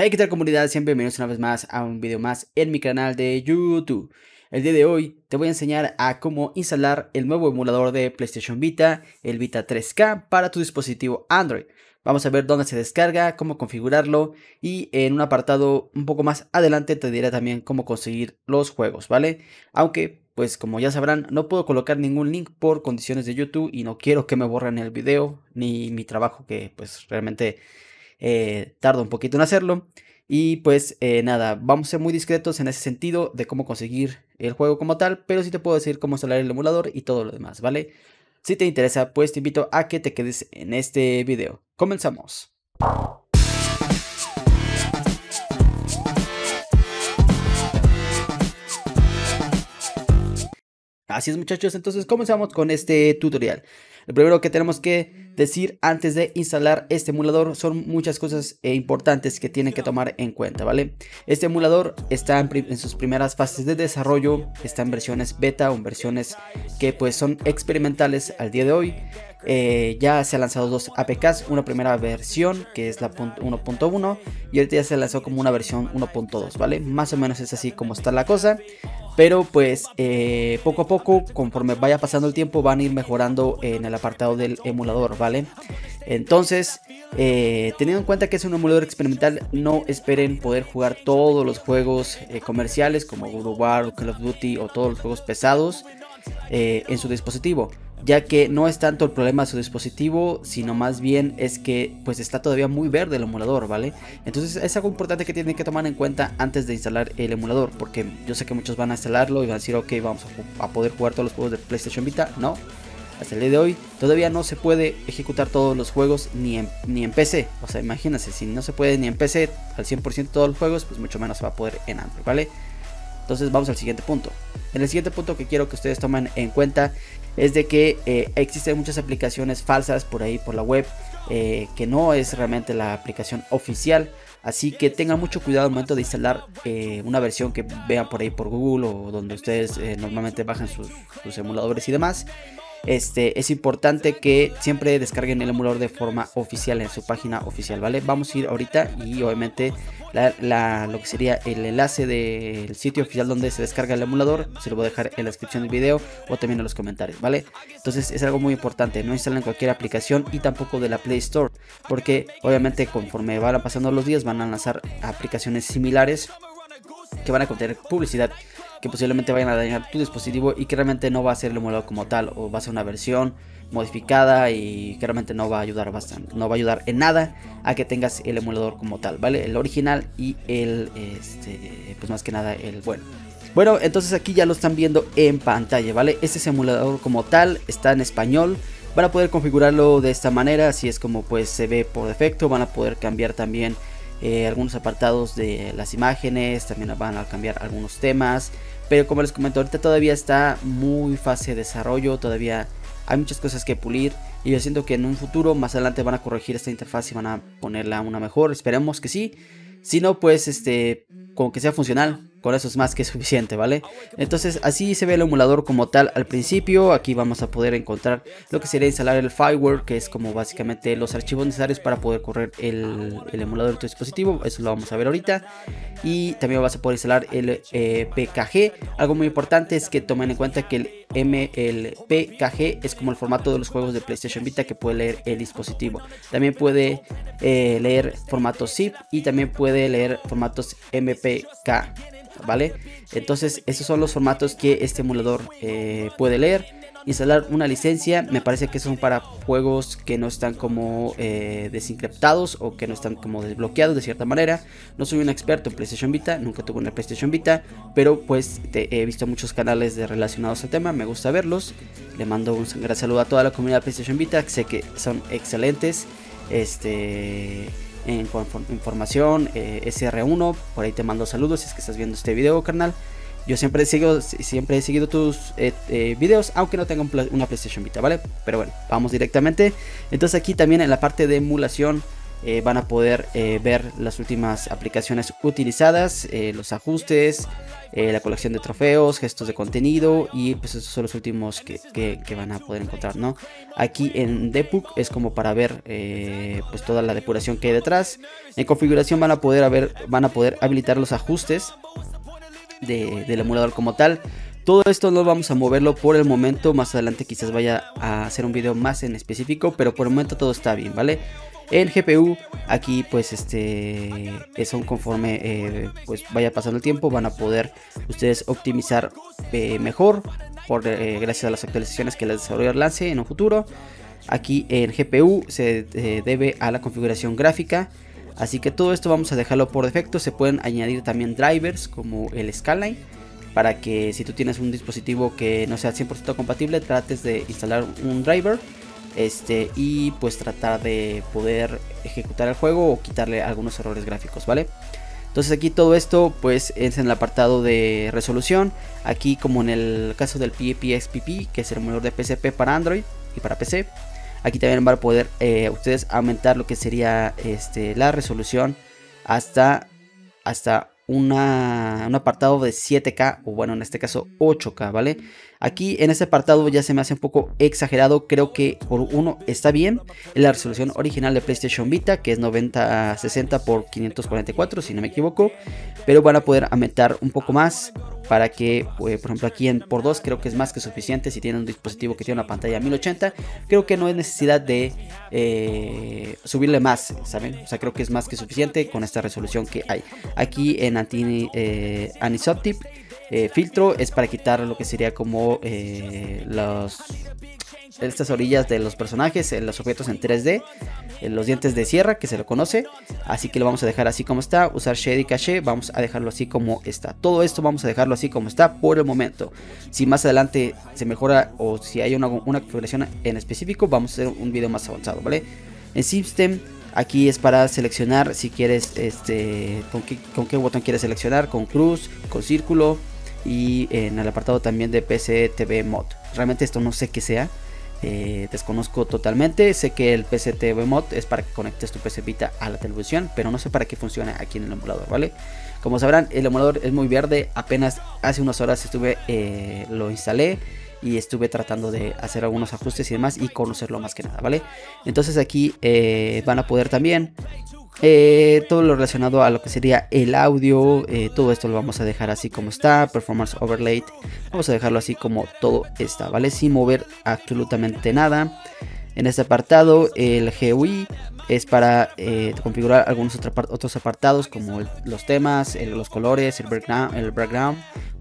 Hey, ¿qué tal comunidad? Siempre bienvenidos una vez más a un video más en mi canal de YouTube. El día de hoy te voy a enseñar a cómo instalar el nuevo emulador de PlayStation Vita, el Vita 3K, para tu dispositivo Android. Vamos a ver dónde se descarga, cómo configurarlo y en un apartado un poco más adelante te diré también cómo conseguir los juegos, ¿vale? Aunque, pues como ya sabrán, no puedo colocar ningún link por condiciones de YouTube y no quiero que me borren el video ni mi trabajo que pues realmente eh, tarda un poquito en hacerlo. Y pues eh, nada, vamos a ser muy discretos en ese sentido de cómo conseguir el juego como tal, pero sí te puedo decir cómo instalar el emulador y todo lo demás, ¿vale? Si te interesa, pues te invito a que te quedes en este video. Comenzamos. Así es muchachos, entonces comenzamos con este tutorial. Lo primero que tenemos que decir antes de instalar este emulador son muchas cosas eh, importantes que tienen que tomar en cuenta, ¿vale? Este emulador está en, sus primeras fases de desarrollo, está en versiones beta o en versiones que pues son experimentales al día de hoy. Eh, ya se han lanzado dos APKs, una primera versión que es la 1.1 y ahorita ya se lanzó como una versión 1.2, ¿vale? Más o menos es así como está la cosa. Pero pues eh, poco a poco, conforme vaya pasando el tiempo, van a ir mejorando en el apartado del emulador, ¿vale? Entonces, eh, teniendo en cuenta que es un emulador experimental, no esperen poder jugar todos los juegos eh, comerciales como God of War o Call of Duty o todos los juegos pesados en su dispositivo ya que no es tanto el problema de su dispositivo, sino más bien es que pues está todavía muy verde el emulador, ¿vale? Entonces es algo importante que tienen que tomar en cuenta antes de instalar el emulador, porque yo sé que muchos van a instalarlo y van a decir, ok, vamos a, poder jugar todos los juegos de PlayStation Vita, no. Hasta el día de hoy todavía no se puede ejecutar todos los juegos ni en, ni en PC. O sea, imagínense, si no se puede ni en PC al 100% todos los juegos, pues mucho menos se va a poder en Android, ¿vale? Entonces vamos al siguiente punto. En el siguiente punto que quiero que ustedes tomen en cuenta es de que eh, existen muchas aplicaciones falsas por ahí por la web eh, que no es realmente la aplicación oficial. Así que tengan mucho cuidado al momento de instalar eh, una versión que vean por ahí por Google o donde ustedes normalmente bajan sus, sus emuladores y demás este, es importante que siempre descarguen el emulador de forma oficial en su página oficial, ¿vale? Vamos a ir ahorita y obviamente lo que sería el enlace del sitio oficial donde se descarga el emulador, se lo voy a dejar en la descripción del video o también en los comentarios, ¿vale? Entonces es algo muy importante, no instalen cualquier aplicación y tampoco de la Play Store, porque obviamente conforme van pasando los días van a lanzar aplicaciones similares que van a contener publicidad que posiblemente vayan a dañar tu dispositivo y que realmente no va a ser el emulador como tal o va a ser una versión modificada y que realmente no va a ayudar bastante, no va a ayudar en nada a que tengas el emulador como tal, ¿vale? El original y el, este, pues más que nada el bueno. Bueno, entonces aquí ya lo están viendo en pantalla, ¿vale? Este es emulador como tal, está en español. Van a poder configurarlo de esta manera, así es como pues se ve por defecto. Van a poder cambiar también eh, algunos apartados de las imágenes, también van a cambiar algunos temas. Pero como les comento, ahorita todavía está muy fase de desarrollo, todavía hay muchas cosas que pulir. Y yo siento que en un futuro, más adelante, van a corregir esta interfaz y van a ponerla una mejor. Esperemos que sí. Si no, pues este, con que sea funcional, con eso es más que suficiente, ¿vale? Entonces así se ve el emulador como tal al principio, aquí vamos a poder encontrar lo que sería instalar el fireware, que es como básicamente los archivos necesarios para poder correr el, emulador de tu dispositivo, eso lo vamos a ver ahorita, y también vas a poder instalar el eh, PKG, algo muy importante es que tomen en cuenta que el MLPKG es como el formato de los juegos de PlayStation Vita que puede leer el dispositivo, también puede eh, leer formatos zip y también puede leer formatos MPK ¿vale? Entonces, esos son los formatos que este emulador eh, puede leer. Instalar una licencia, me parece que son para juegos que no están como eh, desencriptados o que no están como desbloqueados de cierta manera. No soy un experto en PlayStation Vita, nunca tuve una PlayStation Vita, pero pues he visto muchos canales de relacionados al tema, me gusta verlos. Le mando un gran saludo a toda la comunidad de PlayStation Vita, sé que son excelentes. Este información, eh, SR1, por ahí te mando saludos si es que estás viendo este video, carnal. Yo siempre seguido, siempre he seguido tus eh, eh, videos, aunque no tenga una PlayStation Vita, ¿vale? Pero bueno, vamos directamente. Entonces aquí también en la parte de emulación eh, van a poder ver las últimas aplicaciones utilizadas, los ajustes, la colección de trofeos, gestos de contenido y pues esos son los últimos que, van a poder encontrar, ¿no? Aquí en Depuk es como para ver pues toda la depuración que hay detrás. En configuración van a poder, ver, van a poder habilitar los ajustes del emulador como tal. Todo esto no vamos a moverlo por el momento, más adelante quizás vaya a hacer un video más en específico, pero por el momento todo está bien, ¿vale? En GPU, aquí pues este, son conforme eh, pues vaya pasando el tiempo, van a poder ustedes optimizar eh, mejor por, eh, gracias a las actualizaciones que el desarrollador lance en un futuro. Aquí en GPU se debe a la configuración gráfica. Así que todo esto vamos a dejarlo por defecto. Se pueden añadir también drivers como el Skyline para que si tú tienes un dispositivo que no sea 100% compatible, trates de instalar un driver este, y pues tratar de poder ejecutar el juego o quitarle algunos errores gráficos, ¿vale? Entonces aquí todo esto pues es en el apartado de resolución, aquí como en el caso del PPXPP, que es el emulador de PCP para Android y para PC, aquí también van a poder eh, ustedes aumentar lo que sería este, la resolución hasta, hasta un apartado de 7K o bueno en este caso 8K, ¿vale? Aquí en este apartado ya se me hace un poco exagerado, creo que por uno está bien, en la resolución original de PlayStation Vita que es 9060 por 544 si no me equivoco, pero van a poder aumentar un poco más para que, pues, por ejemplo, aquí en por 2 creo que es más que suficiente si tienen un dispositivo que tiene una pantalla 1080, creo que no hay necesidad de eh, subirle más, ¿saben? O sea, creo que es más que suficiente con esta resolución que hay. Aquí en Anti, eh, eh, filtro es para quitar lo que sería como eh, estas orillas de los personajes, en los objetos en 3D, en los dientes de sierra que se lo conoce. Así que lo vamos a dejar así como está. Usar Shade y Cache, vamos a dejarlo así como está. Todo esto vamos a dejarlo así como está por el momento. Si más adelante se mejora o si hay una, configuración en específico, vamos a hacer un video más avanzado, ¿vale? En System Aquí es para seleccionar si quieres, este, con qué botón quieres seleccionar, con cruz, con círculo, y en el apartado también de PC TV Mod. Realmente esto no sé qué sea, eh, desconozco totalmente. Sé que el PC TV Mod es para que conectes tu PC Vita a la televisión, pero no sé para qué funciona aquí en el emulador, ¿vale? Como sabrán, el emulador es muy verde. Apenas hace unas horas estuve, eh, lo instalé y estuve tratando de hacer algunos ajustes y demás y conocerlo más que nada, ¿vale? Entonces aquí eh, van a poder también eh, todo lo relacionado a lo que sería el audio, eh, todo esto lo vamos a dejar así como está, performance overlay, vamos a dejarlo así como todo está, ¿vale? Sin mover absolutamente nada. En este apartado, el GUI es para eh, configurar algunos otros apartados como los temas, los colores, el background, el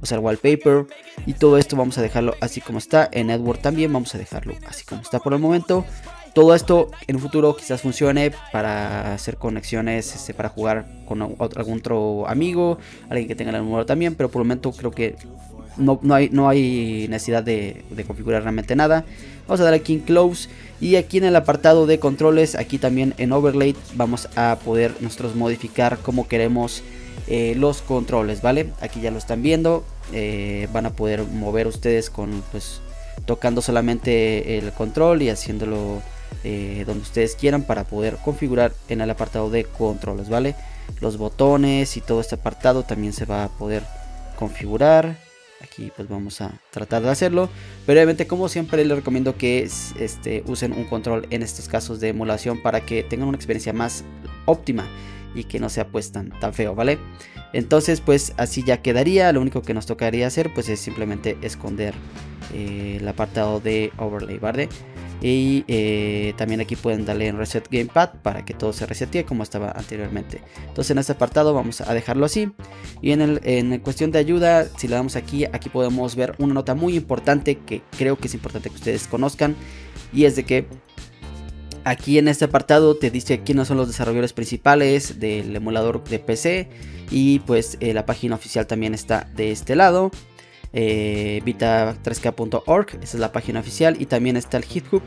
o sea, el wallpaper. Y todo esto vamos a dejarlo así como está. En Network también vamos a dejarlo así como está por el momento. Todo esto en un futuro quizás funcione para hacer conexiones, este, para jugar con algún otro amigo, alguien que tenga el número también, pero por el momento creo que no, hay, no hay necesidad de, configurar realmente nada. Vamos a dar aquí en Close y aquí en el apartado de controles, aquí también en Overlay vamos a poder nosotros modificar como queremos eh, los controles, ¿vale? Aquí ya lo están viendo, eh, van a poder mover ustedes con pues tocando solamente el control y haciéndolo eh, donde ustedes quieran para poder configurar en el apartado de controles, ¿vale? Los botones y todo este apartado también se va a poder configurar. Aquí pues vamos a tratar de hacerlo. Pero obviamente como siempre les recomiendo que este, usen un control en estos casos de emulación para que tengan una experiencia más óptima y que no sea pues tan, tan feo, ¿vale? Entonces pues así ya quedaría. Lo único que nos tocaría hacer pues es simplemente esconder eh, el apartado de overlay, ¿vale? Y eh, también aquí pueden darle en Reset Gamepad para que todo se resete como estaba anteriormente. Entonces en este apartado vamos a dejarlo así. Y en, el, en cuestión de ayuda, si le damos aquí, aquí podemos ver una nota muy importante que creo que es importante que ustedes conozcan. Y es de que aquí en este apartado te dice quiénes son los desarrolladores principales del emulador de PC. Y pues eh, la página oficial también está de este lado eh, vita3k.org, esa es la página oficial y también está el GitHub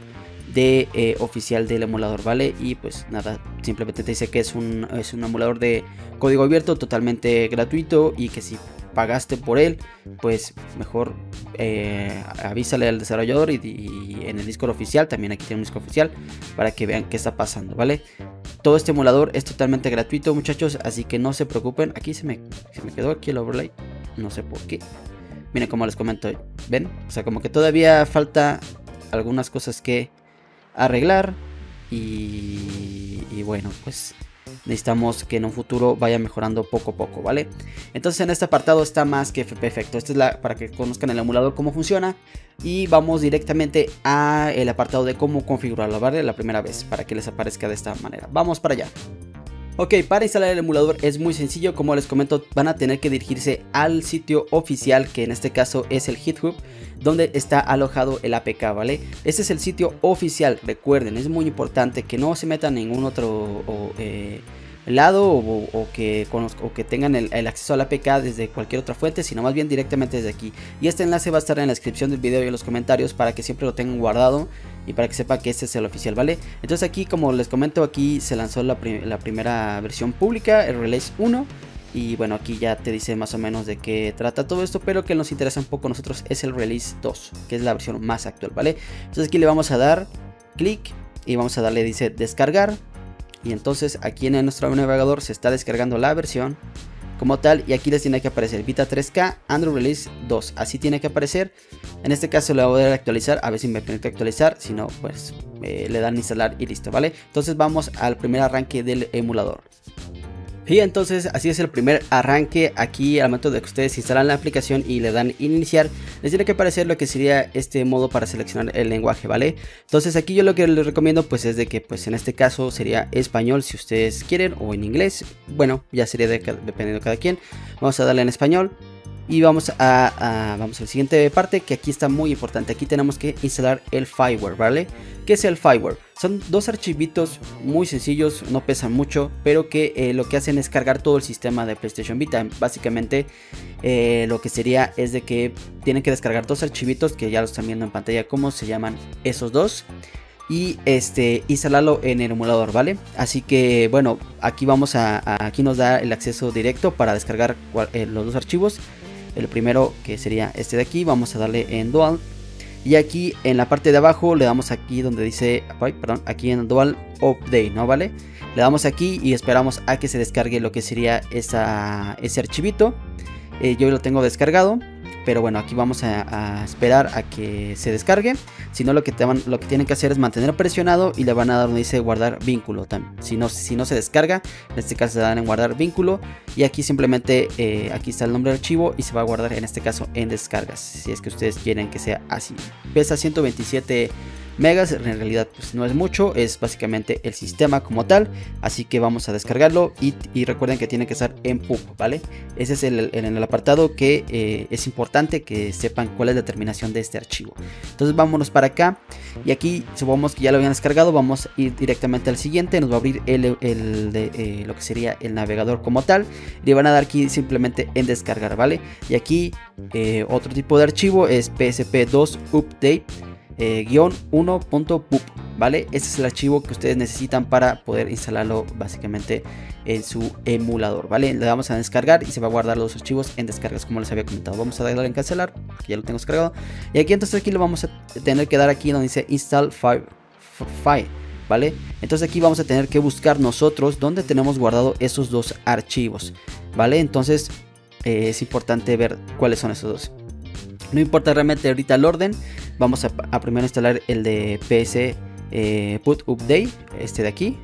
de eh, oficial del emulador, ¿vale? Y pues nada, simplemente te dice que es un, es un emulador de código abierto totalmente gratuito y que si pagaste por él, pues mejor eh, avísale al desarrollador y, en el Discord oficial, también aquí tiene un Discord oficial para que vean qué está pasando, ¿vale? todo este emulador es totalmente gratuito muchachos, así que no se preocupen. Aquí se me, se me quedó aquí el overlay, no sé por qué. Miren como les comento, ¿ven? O sea, como que todavía falta algunas cosas que arreglar. Y, bueno, pues necesitamos que en un futuro vaya mejorando poco a poco, ¿vale? Entonces en este apartado está más que perfecto. Esta es la para que conozcan el emulador cómo funciona y vamos directamente a el apartado de cómo configurarlo, ¿vale? La primera vez para que les aparezca de esta manera. Vamos para allá. Ok, para instalar el emulador es muy sencillo, como les comento van a tener que dirigirse al sitio oficial que en este caso es el GitHub donde está alojado el APK, ¿vale? Este es el sitio oficial, recuerden, es muy importante que no se metan en ningún otro eh, lado o, que que tengan el, acceso al APK desde cualquier otra fuente, sino más bien directamente desde aquí. Y este enlace va a estar en la descripción del video y en los comentarios para que siempre lo tengan guardado y para que sepa que este es el oficial, ¿vale? Entonces aquí, como les comento, aquí se lanzó la, la primera versión pública, el Release 1 y bueno, aquí ya te dice más o menos de qué trata todo esto, pero que nos interesa un poco a nosotros es el Release 2, que es la versión más actual, ¿vale? Entonces aquí le vamos a dar clic y vamos a darle, dice descargar. Y entonces aquí en nuestro navegador se está descargando la versión como tal y aquí les tiene que aparecer Vita 3K Android Release 2 así tiene que aparecer en este caso le voy a dar actualizar a ver si me permite actualizar si no pues eh, le dan instalar y listo vale entonces vamos al primer arranque del emulador. Y entonces así es el primer arranque aquí al momento de que ustedes instalan la aplicación y le dan iniciar les tiene que aparecer lo que sería este modo para seleccionar el lenguaje vale entonces aquí yo lo que les recomiendo pues es de que pues en este caso sería español si ustedes quieren o en inglés bueno ya sería dependiendo de cada quien. Vamos a darle en español y vamos a, vamos a la siguiente parte que aquí está muy importante. Aquí tenemos que instalar el fireware, ¿vale? ¿Qué es el fireware? Son dos archivitos muy sencillos, no pesan mucho, pero que eh, lo que hacen es cargar todo el sistema de PlayStation Vita. Básicamente eh, lo que sería es de que tienen que descargar dos archivitos que ya los están viendo en pantalla, cómo se llaman esos dos y este instalarlo en el emulador, ¿vale? Así que bueno, aquí vamos a, aquí nos da el acceso directo para descargar eh, los dos archivos el primero que sería este de aquí vamos a darle en dual. Y aquí en la parte de abajo le damos aquí donde dice perdón aquí en dual update no vale le damos aquí y esperamos a que se descargue lo que sería esa, ese archivito. Eh, yo lo tengo descargado pero bueno, aquí vamos a, esperar a que se descargue. Si no, lo que, te lo que tienen que hacer es mantener presionado y le van a dar donde dice guardar vínculo. Si no, si no se descarga, en este caso se dan en guardar vínculo. Y aquí simplemente, eh, aquí está el nombre del archivo y se va a guardar en este caso en descargas. Si es que ustedes quieren que sea así. Pesa 127 megas en realidad pues no es mucho es básicamente el sistema como tal así que vamos a descargarlo y, recuerden que tiene que estar en pub vale ese es el, el apartado que eh, es importante que sepan cuál es la terminación de este archivo. Entonces vámonos para acá y aquí supongamos que ya lo habían descargado vamos a ir directamente al siguiente nos va a abrir el, de eh, lo que sería el navegador como tal le van a dar aquí simplemente en descargar vale y aquí eh, otro tipo de archivo es psp2 update eh, 1.pup, ¿vale? Este es el archivo que ustedes necesitan para poder instalarlo básicamente en su emulador, ¿vale? Le damos a descargar y se va a guardar los archivos en descargas como les había comentado. Vamos a darle en cancelar, ya lo tengo descargado. Y aquí entonces aquí lo vamos a tener que dar aquí donde dice install file, file ¿vale? Entonces aquí vamos a tener que buscar nosotros donde tenemos guardado esos dos archivos, ¿vale? Entonces eh, es importante ver cuáles son esos dos. No importa realmente ahorita el orden, vamos a, primero instalar el de PS eh, Put Update, este de aquí.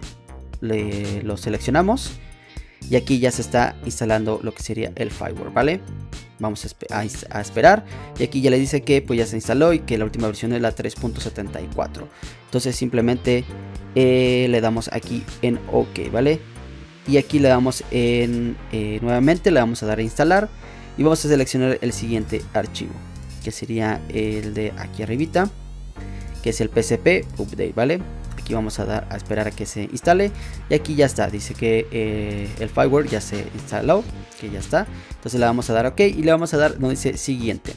lo seleccionamos y aquí ya se está instalando lo que sería el firewall, ¿vale? Vamos a, esperar y aquí ya le dice que pues ya se instaló y que la última versión es la 3.74. Entonces simplemente eh, le damos aquí en OK, ¿vale? Y aquí le damos en eh, nuevamente, le vamos a dar a instalar y vamos a seleccionar el siguiente archivo que sería el de aquí arribita que es el PCP update vale aquí vamos a dar a esperar a que se instale. Y aquí ya está dice que eh, el firewall ya se instaló que ya está. Entonces le vamos a dar ok y le vamos a dar donde dice siguiente.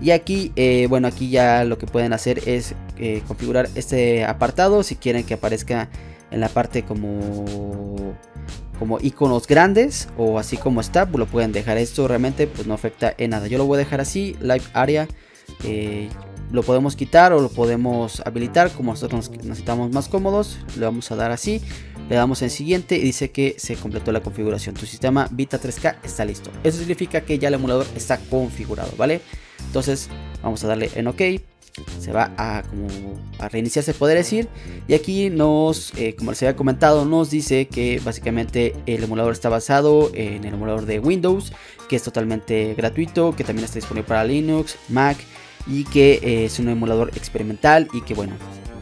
Y aquí eh, bueno aquí ya lo que pueden hacer es eh, configurar este apartado. Si quieren que aparezca en la parte como como iconos grandes o así como está, pues lo pueden dejar. Esto realmente pues no afecta en nada. Yo lo voy a dejar así, live area. Eh, lo podemos quitar o lo podemos habilitar como nosotros necesitamos más cómodos. Le vamos a dar así. le damos en siguiente y dice que se completó la configuración. Tu sistema Vita 3K está listo. Eso significa que ya el emulador está configurado, ¿vale? Entonces vamos a darle en OK. Se va a, como a reiniciar, se puede decir. Y aquí nos, eh, como les había comentado, nos dice que básicamente el emulador está basado en el emulador de Windows, que es totalmente gratuito, que también está disponible para Linux, Mac y que eh, es un emulador experimental y que bueno,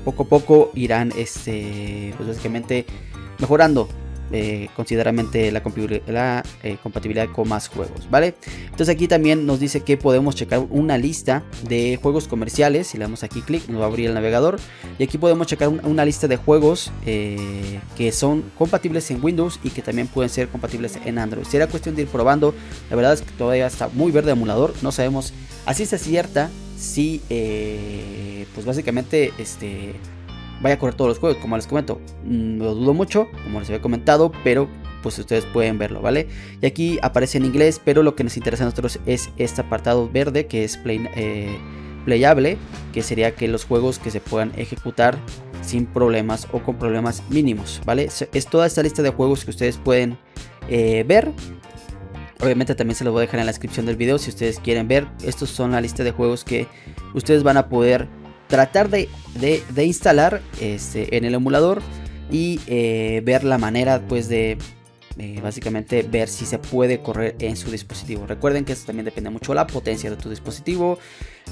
poco a poco irán este, pues básicamente mejorando eh, considerablemente la, eh, compatibilidad con más juegos, ¿vale? Entonces aquí también nos dice que podemos checar una lista de juegos comerciales. Si le damos aquí clic, nos va a abrir el navegador. Y aquí podemos checar una lista de juegos eh, que son compatibles en Windows y que también pueden ser compatibles en Android. Será cuestión de ir probando. La verdad es que todavía está muy verde emulador. No sabemos así se cierta si, pues básicamente, este vaya a correr todos los juegos, como les comento. Mm, lo dudo mucho, como les había comentado, pero pues ustedes pueden verlo, ¿vale? Y aquí aparece en inglés, pero lo que nos interesa a nosotros es este apartado verde que es eh, playable, que sería que los juegos que se puedan ejecutar sin problemas o con problemas mínimos, ¿vale? Es toda esta lista de juegos que ustedes pueden eh, ver. Obviamente también se los voy a dejar en la descripción del video si ustedes quieren ver. Estos son la lista de juegos que ustedes van a poder tratar de, instalar este, en el emulador y eh, ver la manera pues de eh, básicamente ver si se puede correr en su dispositivo. Recuerden que esto también depende mucho de la potencia de tu dispositivo,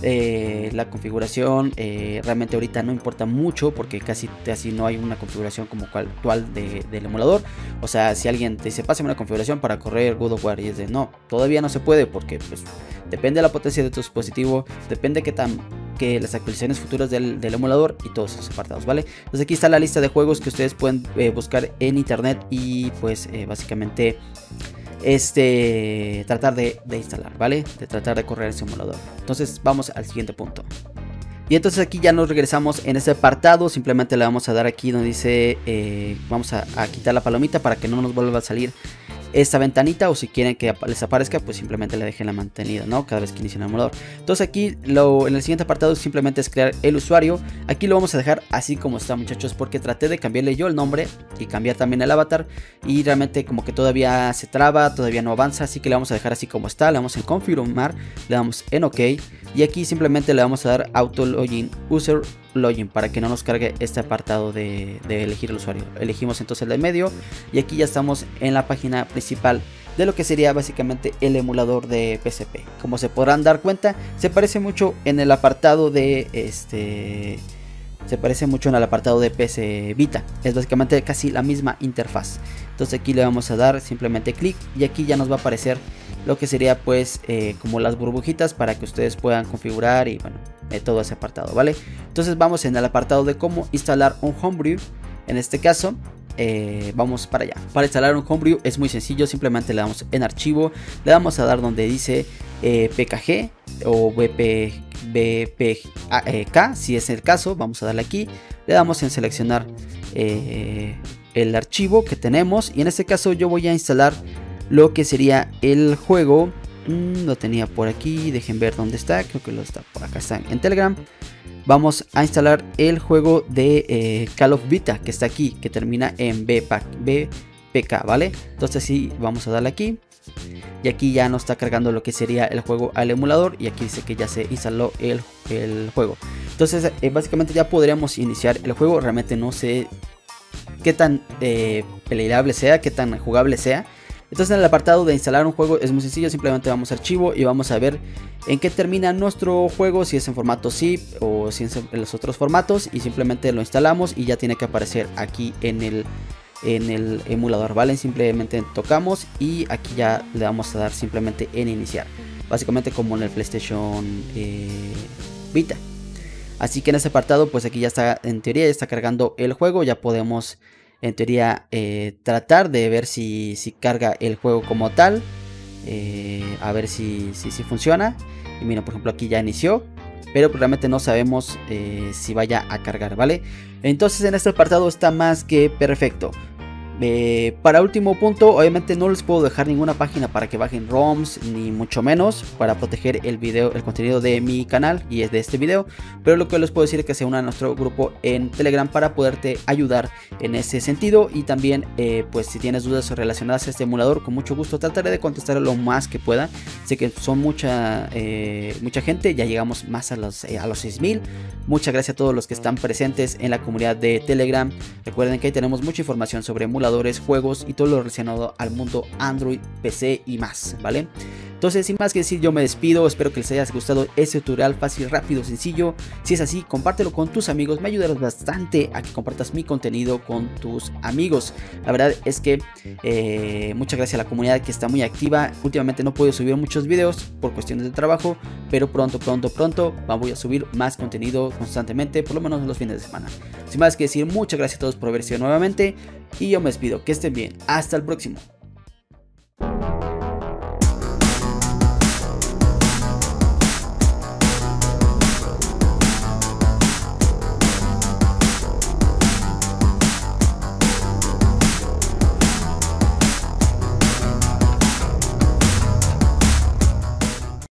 eh, la configuración. realmente ahorita no importa mucho porque casi, casi no hay una configuración como actual del emulador. O sea, si alguien te dice, pásame una configuración para correr God of War y es de no, todavía no se puede porque pues depende de la potencia de tu dispositivo, depende que tan que las actualizaciones futuras del, emulador y todos esos apartados, ¿vale? Entonces aquí está la lista de juegos que ustedes pueden eh, buscar en internet y pues eh, básicamente este tratar de, instalar, ¿vale? De tratar de correr ese emulador. Entonces vamos al siguiente punto. Y entonces aquí ya nos regresamos en este apartado. Simplemente le vamos a dar aquí donde dice. Eh, vamos a, quitar la palomita para que no nos vuelva a salir esta ventanita o si quieren que les aparezca pues simplemente le dejen la mantenida no cada vez que inician el emulador. Entonces aquí lo, en el siguiente apartado simplemente es crear el usuario. Aquí lo vamos a dejar así como está muchachos porque traté de cambiarle yo el nombre y cambiar también el avatar. Y realmente como que todavía se traba todavía no avanza así que le vamos a dejar así como está. Le damos en confirmar le damos en ok y aquí simplemente le vamos a dar auto login user login para que no nos cargue este apartado de, elegir el usuario. Elegimos entonces el de medio y aquí ya estamos en la página principal de lo que sería básicamente el emulador de PSP. Como se podrán dar cuenta, se parece mucho en el apartado de este se parece mucho en el apartado de PC Vita. Es básicamente casi la misma interfaz. Entonces aquí le vamos a dar simplemente clic y aquí ya nos va a aparecer lo que sería pues eh, como las burbujitas para que ustedes puedan configurar y bueno todo ese apartado, ¿vale? Entonces vamos en el apartado de cómo instalar un Homebrew. En este caso, eh, vamos para allá. Para instalar un Homebrew es muy sencillo, simplemente le damos en archivo, le damos a dar donde dice eh, PKG o BP, BPK, si es el caso, vamos a darle aquí, le damos en seleccionar eh, el archivo que tenemos y en este caso yo voy a instalar lo que sería el juego Mm, lo tenía por aquí, dejen ver dónde está, creo que lo está por acá, está en Telegram. Vamos a instalar el juego de eh, Call of Vita que está aquí, que termina en BPK, ¿vale? Entonces sí, vamos a darle aquí. Y aquí ya nos está cargando lo que sería el juego al emulador. Y aquí dice que ya se instaló el, juego. Entonces eh, básicamente ya podríamos iniciar el juego. Realmente no sé qué tan eh, peleable sea, qué tan jugable sea. Entonces en el apartado de instalar un juego es muy sencillo, simplemente vamos a archivo y vamos a ver en qué termina nuestro juego, si es en formato zip o si es en los otros formatos y simplemente lo instalamos y ya tiene que aparecer aquí en el, en el emulador, ¿vale? Simplemente tocamos y aquí ya le vamos a dar simplemente en iniciar, básicamente como en el PlayStation eh, Vita. Así que en ese apartado pues aquí ya está, en teoría ya está cargando el juego, ya podemos en teoría eh, tratar de ver si, si, carga el juego como tal. Eh, a ver si, si, funciona. Y mira, por ejemplo, aquí ya inició. Pero realmente no sabemos si vaya a cargar, ¿vale? Entonces en este apartado está más que perfecto. Eh, para último punto, obviamente no les puedo dejar ninguna página para que bajen ROMs, ni mucho menos para proteger el video, el contenido de mi canal y es de este video. Pero lo que les puedo decir es que se unan a nuestro grupo en Telegram para poderte ayudar en ese sentido. Y también, eh, pues si tienes dudas relacionadas a este emulador, con mucho gusto trataré de contestar lo más que pueda. Sé que son mucha, eh, mucha gente, ya llegamos más a los, a los 6000. Muchas gracias a todos los que están presentes en la comunidad de Telegram. Recuerden que ahí tenemos mucha información sobre emuladores juegos y todo lo relacionado al mundo Android, PC y más, ¿vale? Entonces, sin más que decir, yo me despido. Espero que les haya gustado este tutorial fácil, rápido, sencillo. Si es así, compártelo con tus amigos. Me ayudarás bastante a que compartas mi contenido con tus amigos. La verdad es que eh, muchas gracias a la comunidad que está muy activa. Últimamente no puedo subir muchos videos por cuestiones de trabajo, pero pronto, pronto, pronto voy a subir más contenido constantemente, por lo menos los fines de semana. Sin más que decir, muchas gracias a todos por haber sido nuevamente. Y yo me despido. Que estén bien. Hasta el próximo.